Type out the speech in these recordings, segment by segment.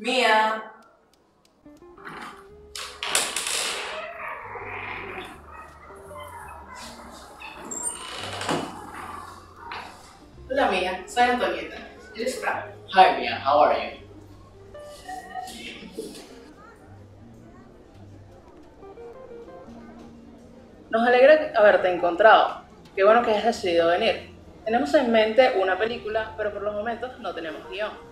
Mía. Hola Mía, soy Antonieta. Eres Fran. Hi Mia, how are you? Nos alegra haberte encontrado. Qué bueno que hayas decidido venir. Tenemos en mente una película, pero por los momentos no tenemos guion.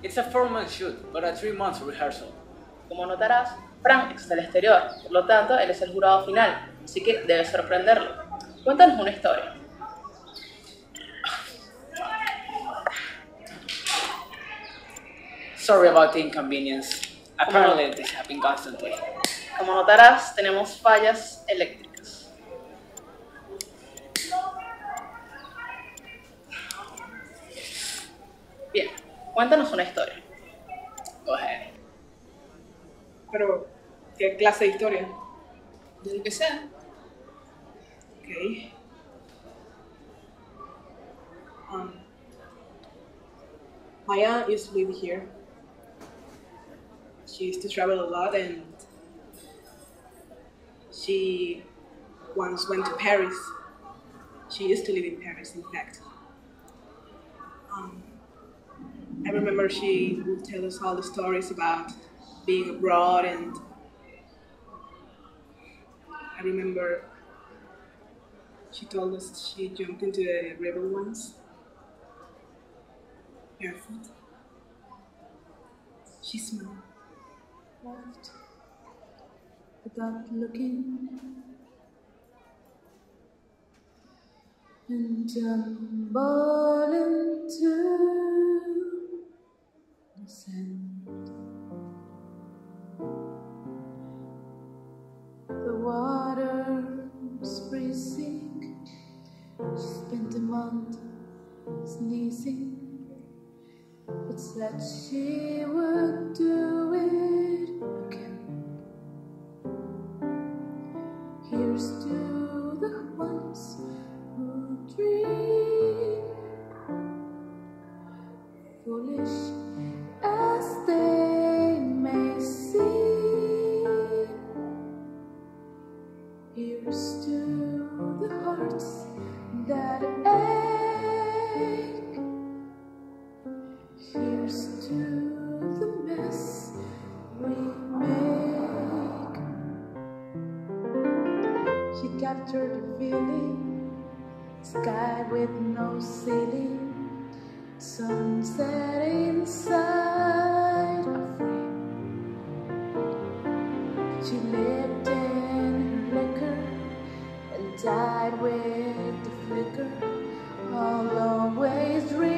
It's a four-month shoot, but a three-month rehearsal. Como notarás, Frank está del exterior, por lo tanto, él es el jurado final, así que debes sorprenderlo. Cuéntanos una historia. Sorry about the inconvenience. Apparently this happened constantly. Como notarás, tenemos fallas eléctricas. Bien, cuéntanos una historia. Go ahead. Pero, ¿qué clase de historia? De lo que sea. Ok. Um, my aunt used to live here. She used to travel a lot and she once went to Paris. She used to live in Paris, in fact. Um, I remember she would tell us all the stories about being abroad and I remember she told us she jumped into a river once, barefoot. She smiled, laughed, without looking, and um, tumbled into the Seine. The water's freezing. She spent a month sneezing, but said she would do it again. Here's to the hearts that ache. Here's to the mess we make. She captured the feeling, sky with no ceiling, died with the flicker. I'll always remember